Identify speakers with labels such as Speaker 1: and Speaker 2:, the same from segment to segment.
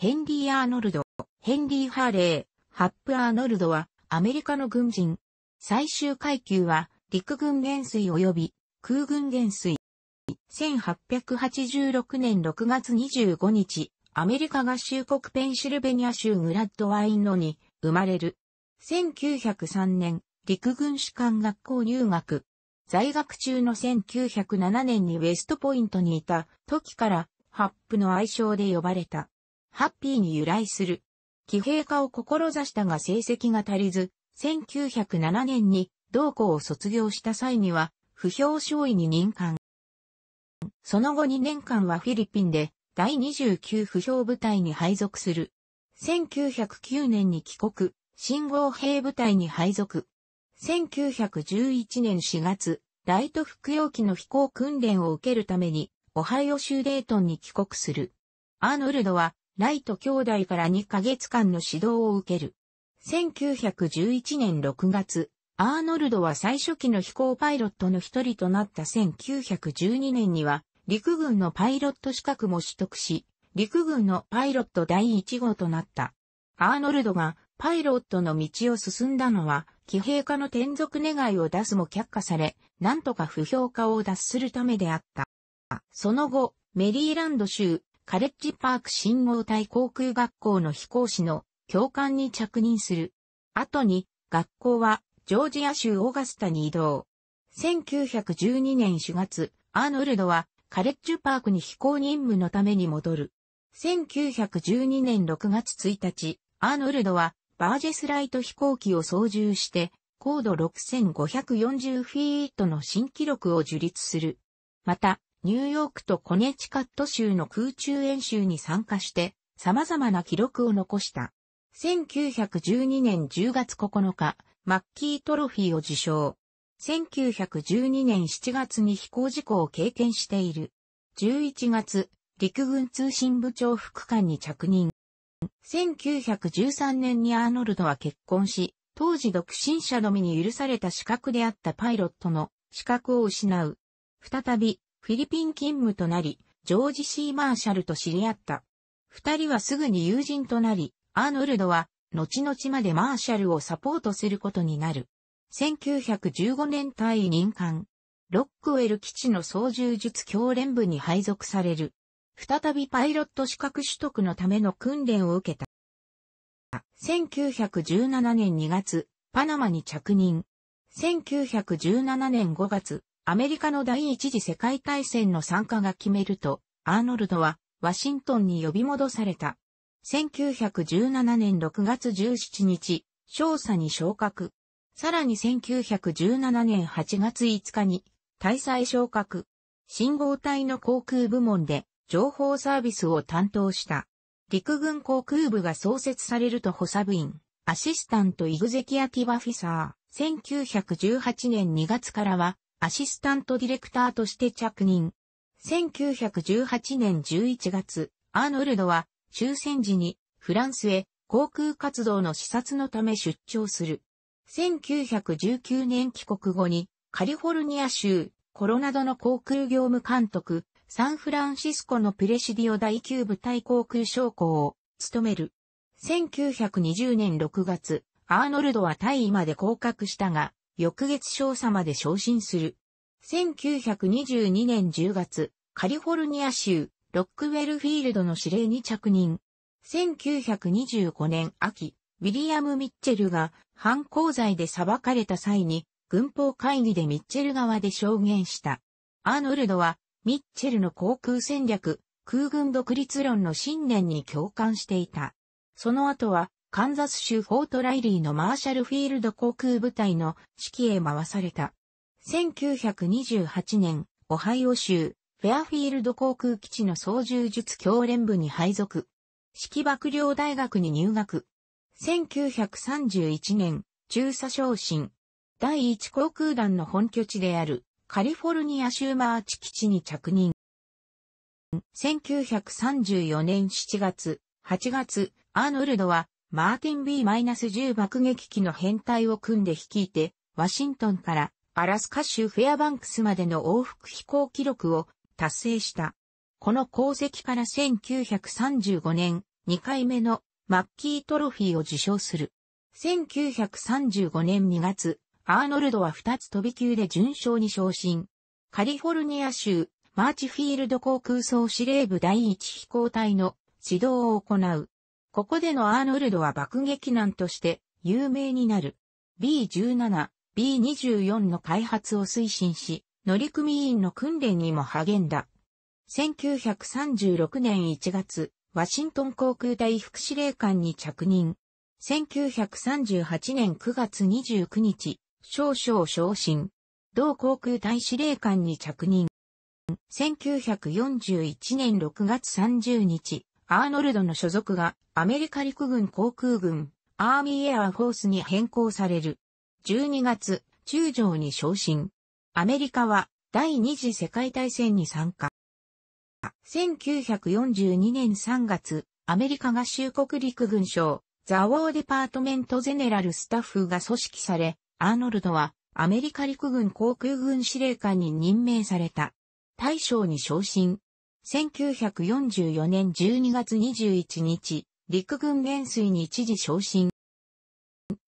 Speaker 1: ヘンリー・アーノルド、ヘンリー・ハーレー、ハップ・アーノルドはアメリカの軍人。最終階級は陸軍元帥及び空軍元帥。1886年6月25日、アメリカ合衆国ペンシルベニア州グラッドワインノに生まれる。1903年、陸軍士官学校入学。在学中の1907年にウェストポイントにいた時からハップの愛称で呼ばれた。ハッピーに由来する。騎兵科を志したが成績が足りず、1907年に同校を卒業した際には、不評少尉に任官。その後2年間はフィリピンで第29不評部隊に配属する。1909年に帰国、信号兵部隊に配属。1911年4月、ライト服用機の飛行訓練を受けるために、オハイオ州デートンに帰国する。アーノルドはライト兄弟から2ヶ月間の指導を受ける。1911年6月、アーノルドは最初期の飛行パイロットの一人となった1912年には、陸軍のパイロット資格も取得し、陸軍のパイロット第1号となった。アーノルドがパイロットの道を進んだのは、騎兵化の転属願いを出すも却下され、なんとか不評価を脱するためであった。その後、メリーランド州カレッジパーク信号隊航空学校の飛行士の教官に着任する。後に、学校はジョージア州オーガスタに移動。1912年4月、アーノルドはカレッジパークに飛行任務のために戻る。1912年6月1日、アーノルドはバージェスライト飛行機を操縦して、高度6540フィートの新記録を樹立する。また、ニューヨークとコネチカット州の空中演習に参加して様々な記録を残した。1912年10月9日、マッキートロフィーを受賞。1912年7月に飛行事故を経験している。11月、陸軍通信部長副官に着任。1913年にアーノルドは結婚し、当時独身者のみに許された資格であったパイロットの資格を失う。再びフィリピン勤務となり、ジョージ・シー・マーシャルと知り合った。二人はすぐに友人となり、アーノルドは、後々までマーシャルをサポートすることになる。1915年隊員任官。ロックウェル基地の操縦術教練部に配属される。再びパイロット資格取得のための訓練を受けた。1917年2月、パナマに着任。1917年5月、アメリカの第一次世界大戦の参加が決めると、アーノルドはワシントンに呼び戻された。1917年6月17日、少佐に昇格。さらに1917年8月5日に、大祭昇格。信号隊の航空部門で情報サービスを担当した。陸軍航空部が創設されると補佐部員、アシスタントイグゼキアティバフィサー。1918年2月からはアシスタントディレクターとして着任。1918年11月、アーノルドは終戦時にフランスへ航空活動の視察のため出張する。1919年帰国後にカリフォルニア州コロナドの航空業務監督、サンフランシスコのプレシディオ第9部隊航空将校を務める。1920年6月、アーノルドは大尉まで降格したが、翌月少佐まで昇進する。1922年10月、カリフォルニア州、ロックウェルフィールドの指令に着任。1925年秋、ウィリアム・ミッチェルが犯行罪で裁かれた際に、軍法会議でミッチェル側で証言した。アーノルドは、ミッチェルの航空戦略、空軍独立論の信念に共感していた。その後は、カンザス州フォートライリーのマーシャルフィールド航空部隊の指揮へ回された。1928年、オハイオ州、フェアフィールド航空基地の操縦術教練部に配属。指揮幕僚大学に入学。1931年、中佐昇進。第一航空団の本拠地であるカリフォルニア州マーチ基地に着任。1934年7月、8月、アーノルドはマーティン B-10 爆撃機の編隊を組んで率いて、ワシントンからアラスカ州フェアバンクスまでの往復飛行記録を達成した。この功績から1935年、2回目のマッキートロフィーを受賞する。1935年2月、アーノルドは2つ飛び級で準将に昇進。カリフォルニア州、マーチフィールド航空総司令部第一飛行隊の指導を行う。ここでのアーノルドは爆撃難として有名になる。B17、B24 の開発を推進し、乗組員の訓練にも励んだ。1936年1月、ワシントン航空隊副司令官に着任。1938年9月29日、少々昇進。同航空隊司令官に着任。1941年6月30日、アーノルドの所属がアメリカ陸軍航空軍、アーミーエアーフォースに変更される。12月、中将に昇進。アメリカは第二次世界大戦に参加。1942年3月、アメリカ合衆国陸軍省、 The War Department General Staff が組織され、アーノルドはアメリカ陸軍航空軍司令官に任命された。大将に昇進。1944年12月21日、陸軍元帥に一時昇進。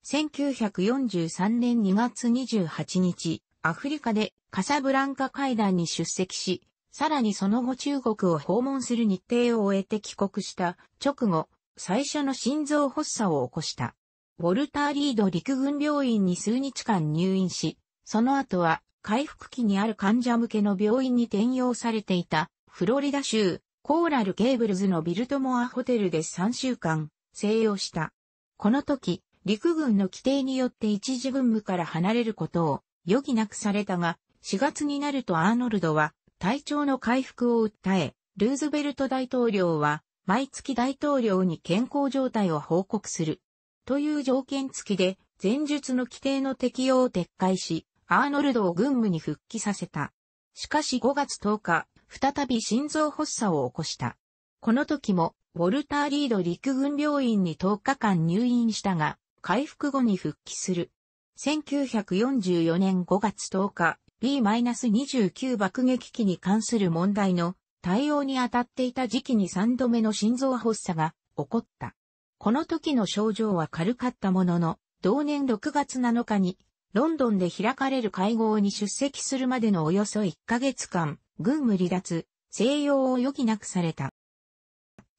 Speaker 1: 1943年2月28日、アフリカでカサブランカ会談に出席し、さらにその後中国を訪問する日程を終えて帰国した直後、最初の心臓発作を起こした。ウォルター・リード陸軍病院に数日間入院し、その後は回復期にある患者向けの病院に転用されていたフロリダ州コーラル・ケーブルズのビルトモアホテルで3週間静養した。この時、陸軍の規定によって一時軍務から離れることを余儀なくされたが、4月になるとアーノルドは体調の回復を訴え、ルーズベルト大統領は毎月大統領に健康状態を報告する。という条件付きで前述の規定の適用を撤回し、アーノルドを軍務に復帰させた。しかし5月10日、再び心臓発作を起こした。この時も、ウォルター・リード陸軍病院に10日間入院したが、回復後に復帰する。1944年5月10日、B-29 爆撃機に関する問題の対応に当たっていた時期に3度目の心臓発作が起こった。この時の症状は軽かったものの、同年6月7日にロンドンで開かれる会合に出席するまでのおよそ1ヶ月間、軍務離脱、静養を余儀なくされた。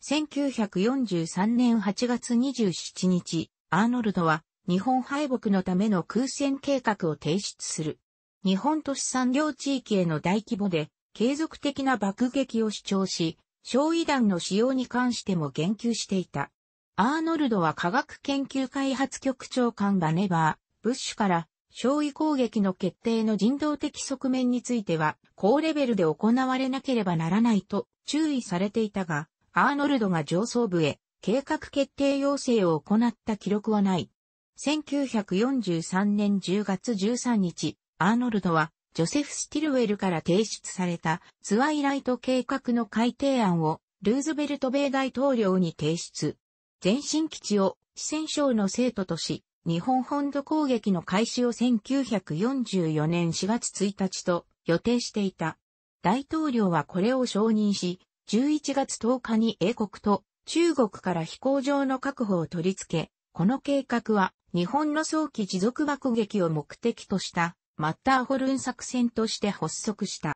Speaker 1: 1943年8月27日、アーノルドは日本敗北のための空戦計画を提出する。日本都市産業地域への大規模で継続的な爆撃を主張し、焼夷弾の使用に関しても言及していた。アーノルドは科学研究開発局長官バネバー、ブッシュから焼夷攻撃の決定の人道的側面については高レベルで行われなければならないと注意されていたが、アーノルドが上層部へ計画決定要請を行った記録はない。1943年10月13日、アーノルドは、ジョセフ・スティルウェルから提出されたツワイライト計画の改定案をルーズベルト米大統領に提出。前進基地を四川省の生徒とし、日本本土攻撃の開始を1944年4月1日と予定していた。大統領はこれを承認し、11月10日に英国と中国から飛行場の確保を取り付け、この計画は日本の早期持続爆撃を目的としたマッターホルン作戦として発足した。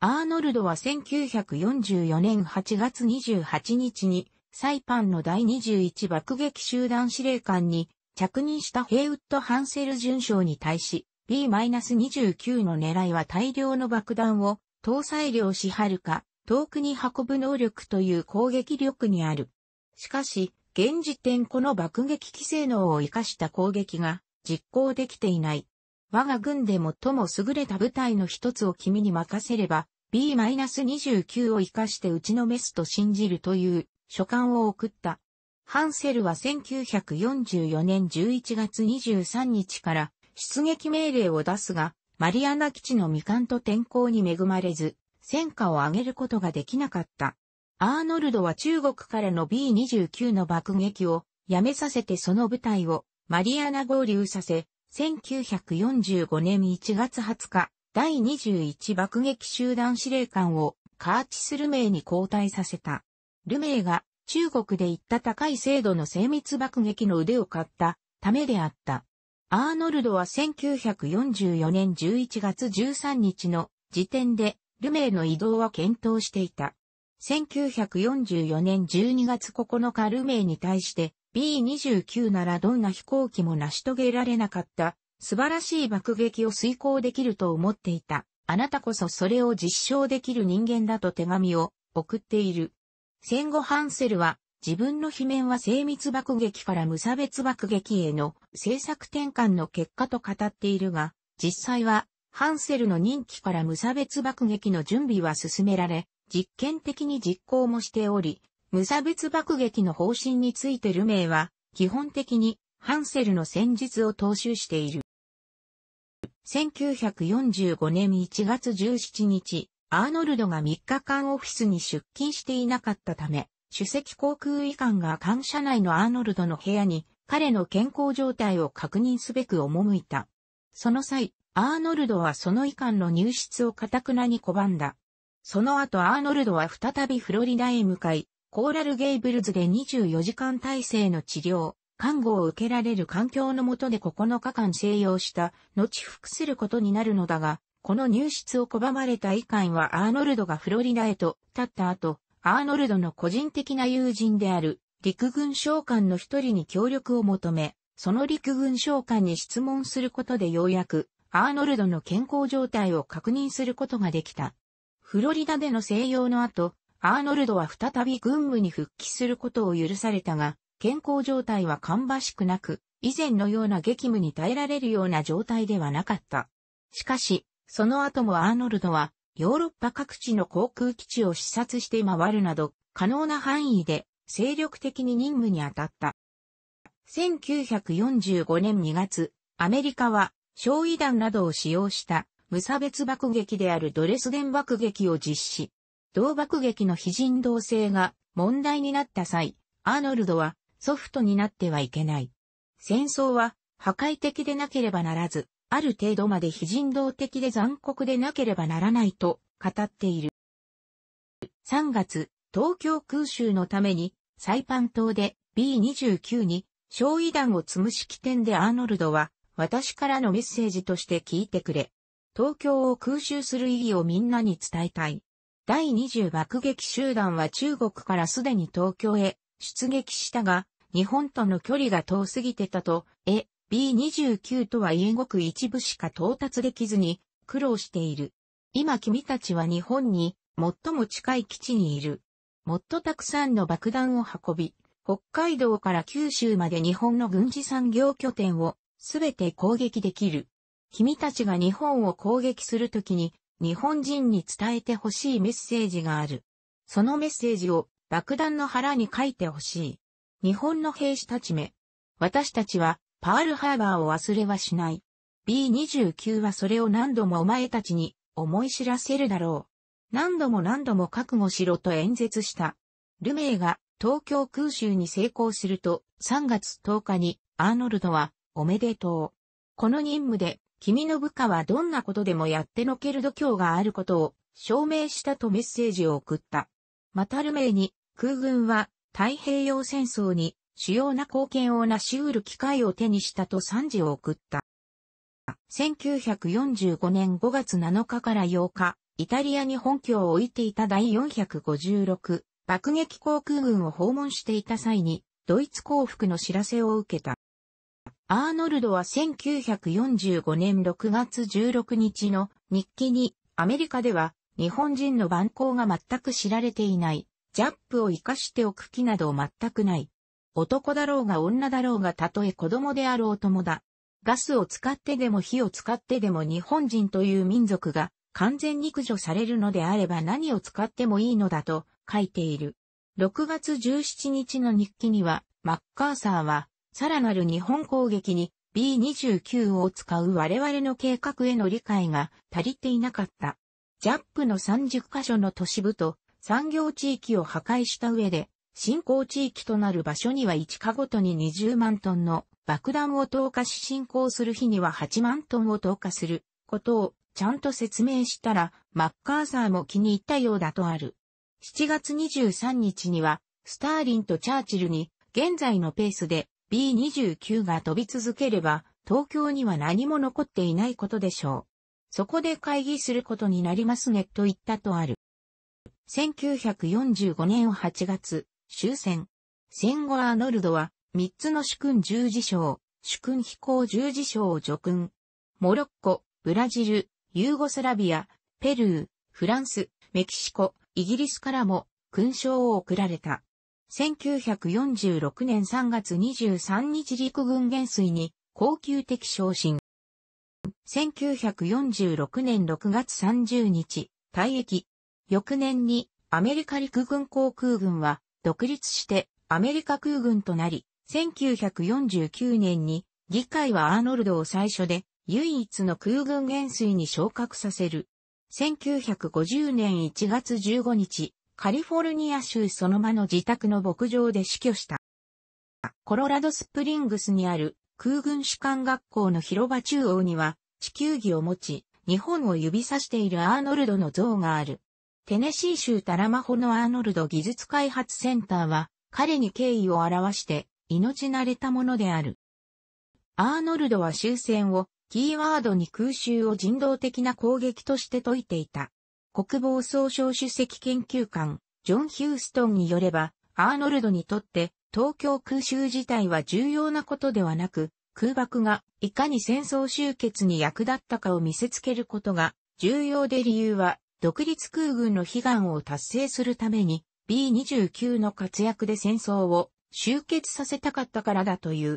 Speaker 1: アーノルドは1944年8月28日にサイパンの第21爆撃集団司令官に着任したヘイウッド・ハンセル准将に対し B-29 の狙いは大量の爆弾を搭載量しはるか遠くに運ぶ能力という攻撃力にある。しかし、現時点この爆撃機性能を活かした攻撃が実行できていない。我が軍で最も優れた部隊の一つを君に任せれば、B-29 を活かして打ちのめすと信じるという書簡を送った。ハンセルは1944年11月23日から出撃命令を出すが、マリアナ基地の未完と天候に恵まれず、戦果を上げることができなかった。アーノルドは中国からの B29 の爆撃をやめさせてその部隊をマリアナ合流させ、1945年1月20日、第21爆撃集団司令官をカーチス・ルメイに交代させた。ルメイが中国で行った高い精度の精密爆撃の腕を買ったためであった。アーノルドは1944年11月13日の時点でルメイの移動は検討していた。1944年12月9日ルメイに対して B29 ならどんな飛行機も成し遂げられなかった素晴らしい爆撃を遂行できると思っていた。あなたこそそれを実証できる人間だと手紙を送っている。戦後ハンセルは自分の罷免は精密爆撃から無差別爆撃への政策転換の結果と語っているが、実際はハンセルの任期から無差別爆撃の準備は進められ、実験的に実行もしており、無差別爆撃の方針についてルメイは、基本的にハンセルの戦術を踏襲している。1945年1月17日、アーノルドが3日間オフィスに出勤していなかったため、主席航空医官が艦車内のアーノルドの部屋に彼の健康状態を確認すべく赴いた。その際、アーノルドはその医官の入室を堅くなに拒んだ。その後アーノルドは再びフロリダへ向かい、コーラルゲイブルズで24時間体制の治療、看護を受けられる環境の下で9日間静養した、後服することになるのだが、この入室を拒まれた医官はアーノルドがフロリダへと立った後、アーノルドの個人的な友人である陸軍将官の一人に協力を求め、その陸軍将官に質問することでようやくアーノルドの健康状態を確認することができた。フロリダでの静養の後、アーノルドは再び軍務に復帰することを許されたが、健康状態は芳しくなく、以前のような激務に耐えられるような状態ではなかった。しかし、その後もアーノルドは、ヨーロッパ各地の航空基地を視察して回るなど、可能な範囲で精力的に任務に当たった。1945年2月、アメリカは、焼夷弾などを使用した無差別爆撃であるドレスデン爆撃を実施。同爆撃の非人道性が問題になった際、アーノルドはソフトになってはいけない。戦争は破壊的でなければならず、ある程度まで非人道的で残酷でなければならないと語っている。3月、東京空襲のために、サイパン島で B29 に焼夷弾を積む式典でアーノルドは、私からのメッセージとして聞いてくれ。東京を空襲する意義をみんなに伝えたい。第20爆撃集団は中国からすでに東京へ出撃したが、日本との距離が遠すぎてたと、え、B29 とは家国一部しか到達できずに苦労している。今君たちは日本に最も近い基地にいる。もっとたくさんの爆弾を運び、北海道から九州まで日本の軍事産業拠点をすべて攻撃できる。君たちが日本を攻撃するときに日本人に伝えてほしいメッセージがある。そのメッセージを爆弾の腹に書いてほしい。日本の兵士たちめ。私たちはパールハーバーを忘れはしない。B29 はそれを何度もお前たちに思い知らせるだろう。何度も何度も覚悟しろと演説した。ルメイが東京空襲に成功すると3月10日にアーノルドはおめでとう。この任務で君の部下はどんなことでもやってのける度胸があることを証明したとメッセージを送った。またルメイに空軍は太平洋戦争に主要な貢献を成し得る機会を手にしたと賛辞を送った。1945年5月7日から8日、イタリアに本拠を置いていた第456爆撃航空軍を訪問していた際に、ドイツ降伏の知らせを受けた。アーノルドは1945年6月16日の日記に、アメリカでは日本人の蛮行が全く知られていない、ジャップを活かしておく気など全くない。男だろうが女だろうがたとえ子供であろう友だ。ガスを使ってでも火を使ってでも日本人という民族が完全に駆除されるのであれば何を使ってもいいのだと書いている。6月17日の日記には、マッカーサーは、さらなる日本攻撃に B29 を使う我々の計画への理解が足りていなかった。ジャップの30カ所の都市部と産業地域を破壊した上で、進行地域となる場所には1日ごとに20万トンの爆弾を投下し進行する日には8万トンを投下することをちゃんと説明したらマッカーサーも気に入ったようだとある。7月23日にはスターリンとチャーチルに、現在のペースで B29 が飛び続ければ、東京には何も残っていないことでしょう。そこで会議することになりますねと言ったとある。1945年8月、終戦。戦後アーノルドは、3つの主君十字章、主君飛行十字章を助君。モロッコ、ブラジル、ユーゴスラビア、ペルー、フランス、メキシコ、イギリスからも勲章を贈られた。1946年3月23日陸軍元帥に高級的昇進。1946年6月30日、退役。翌年にアメリカ陸軍航空軍は独立してアメリカ空軍となり、1949年に議会はアーノルドを最初で唯一の空軍元帥に昇格させる。1950年1月15日、カリフォルニア州その場の自宅の牧場で死去した。コロラドスプリングスにある空軍士官学校の広場中央には地球儀を持ち、日本を指さしているアーノルドの像がある。テネシー州タラマホのアーノルド技術開発センターは、彼に敬意を表して、命慣れたものである。アーノルドは終戦を、キーワードに空襲を人道的な攻撃として説いていた。国防総省主席研究官、ジョン・ヒューストンによれば、アーノルドにとって東京空襲自体は重要なことではなく、空爆がいかに戦争終結に役立ったかを見せつけることが重要で理由は独立空軍の悲願を達成するために B29 の活躍で戦争を終結させたかったからだという。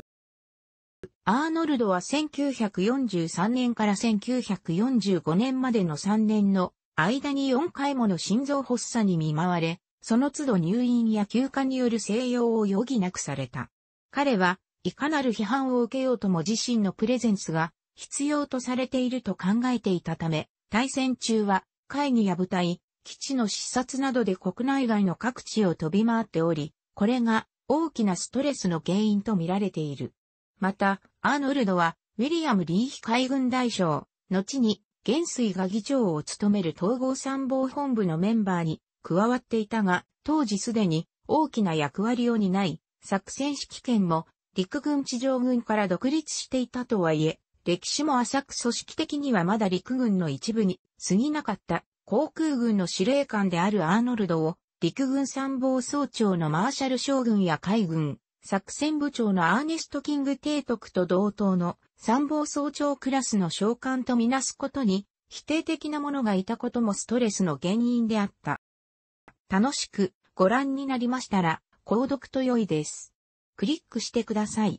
Speaker 1: アーノルドは1943年から1945年までの3年の間に4回もの心臓発作に見舞われ、その都度入院や休暇による静養を余儀なくされた。彼はいかなる批判を受けようとも自身のプレゼンスが必要とされていると考えていたため、対戦中は会議や部隊、基地の視察などで国内外の各地を飛び回っており、これが大きなストレスの原因と見られている。また、アーノルドは、ウィリアム・リーヒ海軍大将、後に、元帥が議長を務める統合参謀本部のメンバーに加わっていたが、当時すでに大きな役割を担い、作戦指揮権も陸軍地上軍から独立していたとはいえ、歴史も浅く組織的にはまだ陸軍の一部に過ぎなかった航空軍の司令官であるアーノルドを陸軍参謀総長のマーシャル将軍や海軍、作戦部長のアーネスト・キング提督と同等の参謀総長クラスの召喚とみなすことに否定的なものがいたこともストレスの原因であった。楽しくご覧になりましたら、購読と良いです。クリックしてください。